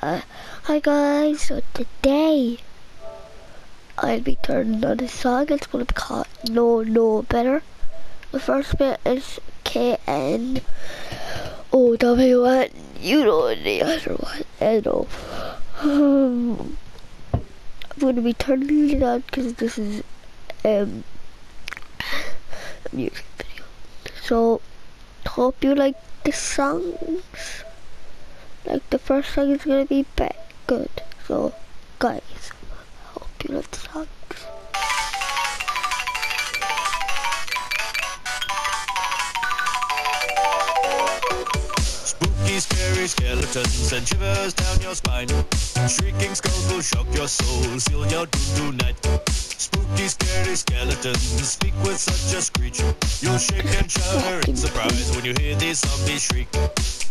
Uh, hi guys, so today I'll be turning on a song. It's gonna be called No No Better. The first bit is K N O W N. You know the other one. I know. Um, I'm gonna be turning it on because this is um a music video. So hope you like the songs. Like the first song is gonna be bad, good. So guys, hope you love the songs. Spooky, scary skeletons and shivers down your spine. Shrieking skulls will shock your soul, seal your doom tonight. Spooky, scary skeletons speak with such a screech. You'll shake and shudder in surprise when you hear these zombies shriek.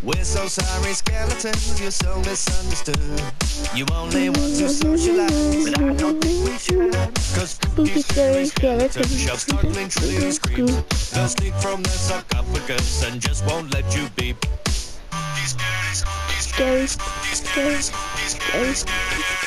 We're so sorry, skeletons, you're so misunderstood. You only want to socialize, but I don't think we should. Cause spooky, scary skeletons shout startling, trillion screams. They'll sneak from their sarcophagus and just won't let you be. Scary, scary, scary, scary. Uh, uh,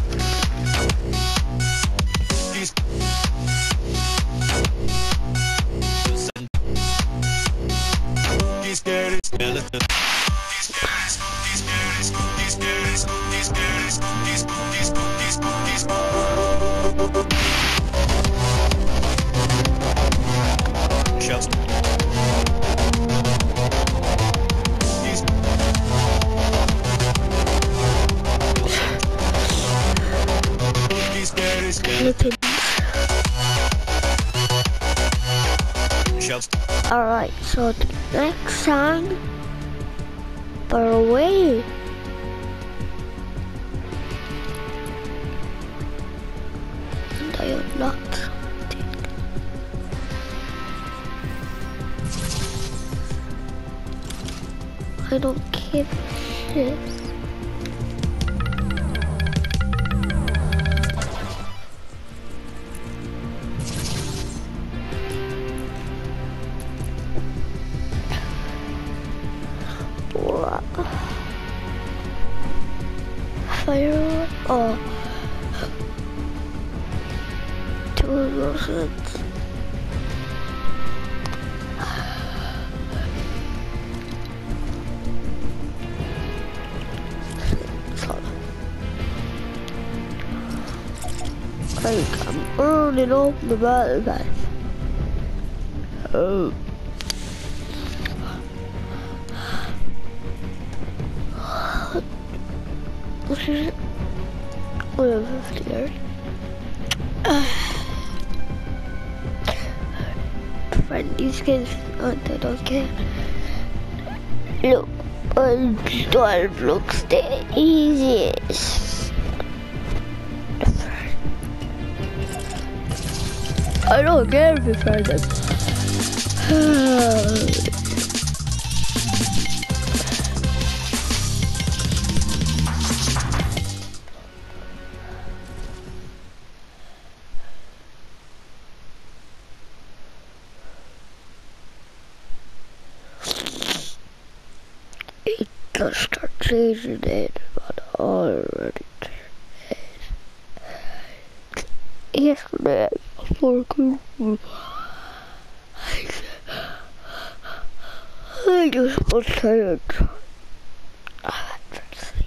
Alright, so the next song, Far Away. And I unlocked something. I don't give a Fire oh two roses. Like I'm burning up the battle guys. Oh. This is 50 yards. Friend, these that okay. Look, one twelve looks the easiest. I don't care if you find them. Yesterday, for Christmas, I just was tired. I went to sleep.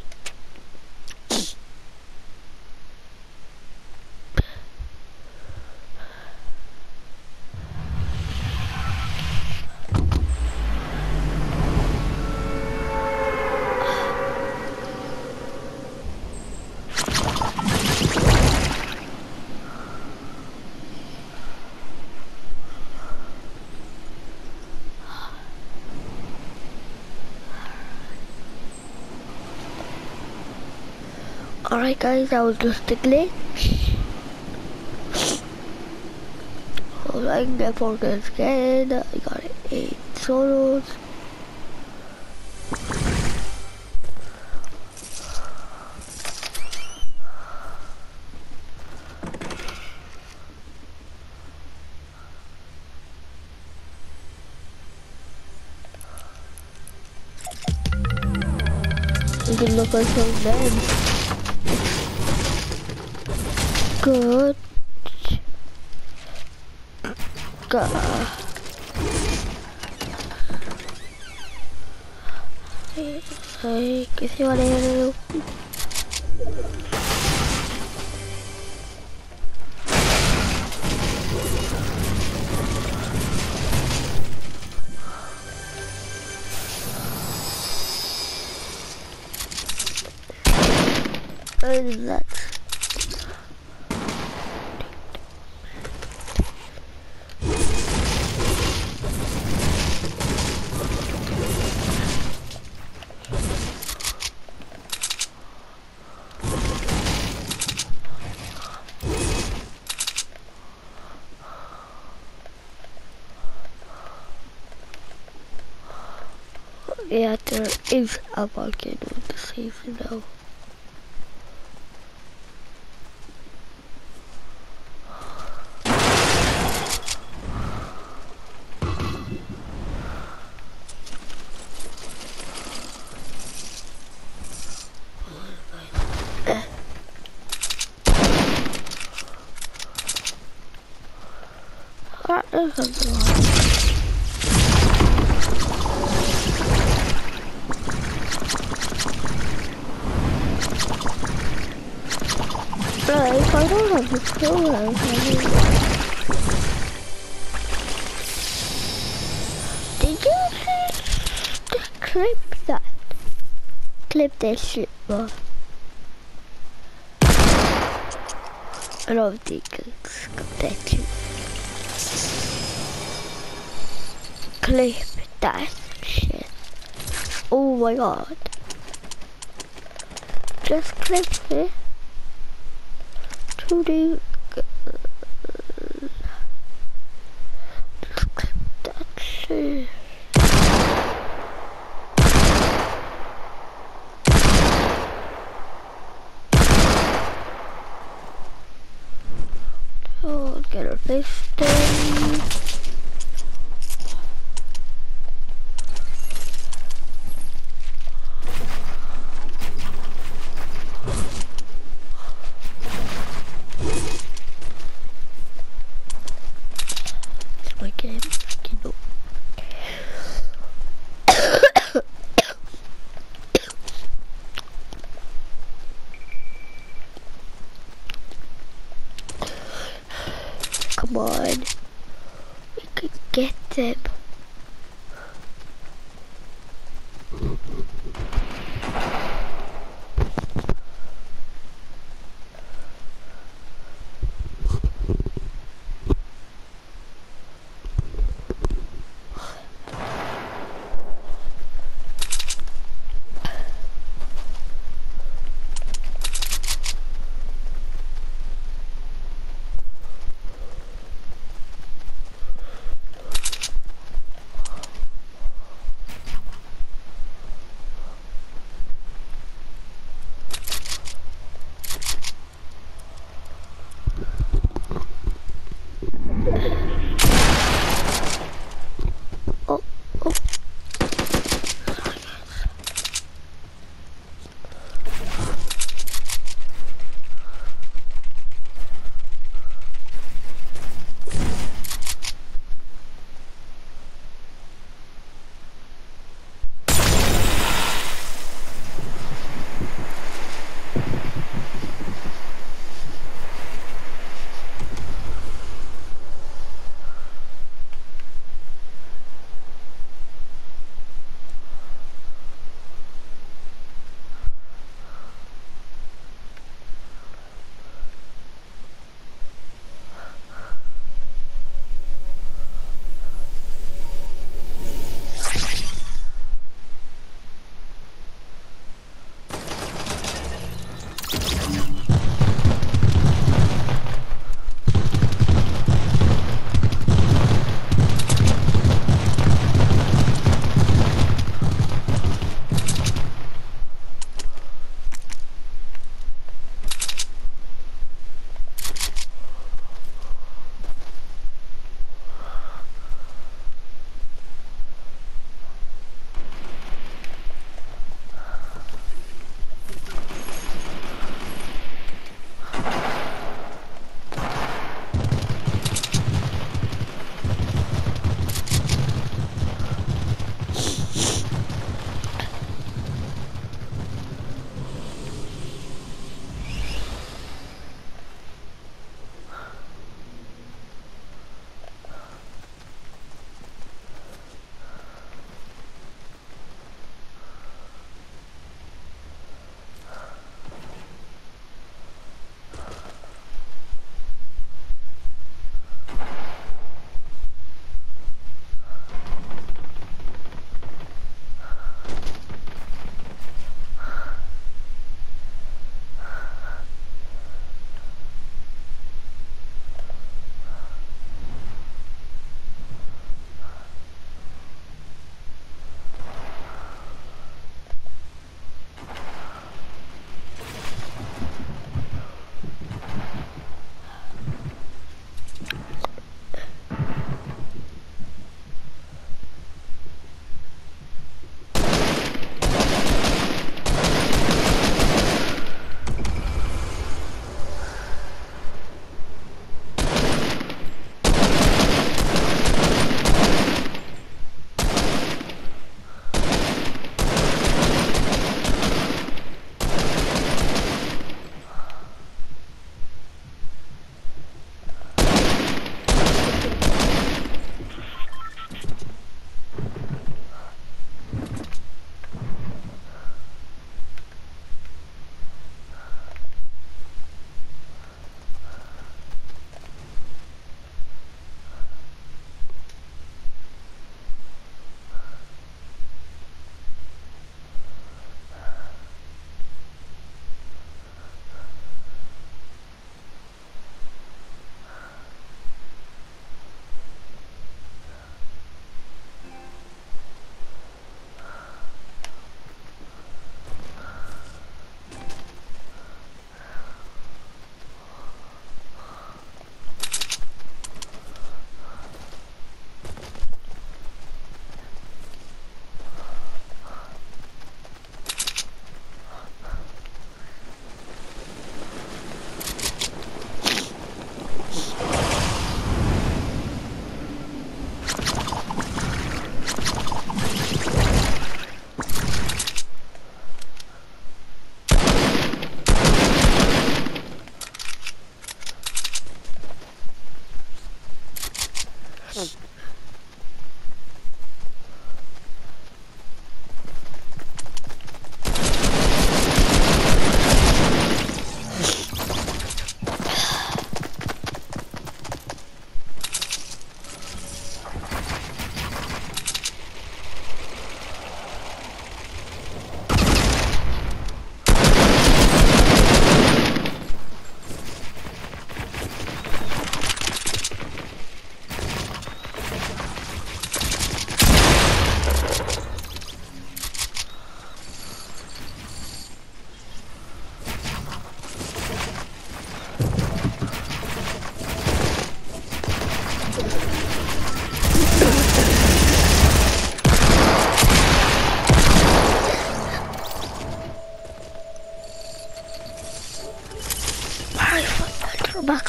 Alright guys, that was just a glitch. So I can get four guns again. I got eight solos. You can look like some men. Good. Good. Ay, que se vale el And that's is a volcano in the season now. Alright, there's something the mean... Did you just clip that? Clip this shit, bro. I think it's that shit. Clip that shit. Oh my god. Just clip it to the clip. Oh, get her face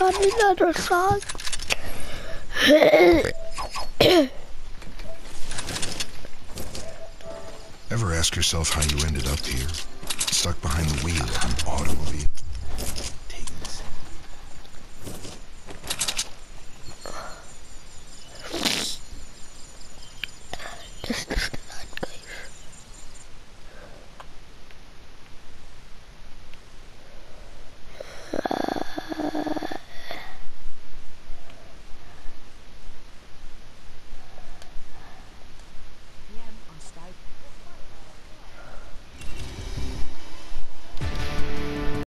on another song. Ever ask yourself how you ended up here? Stuck behind the wheel of an automobile?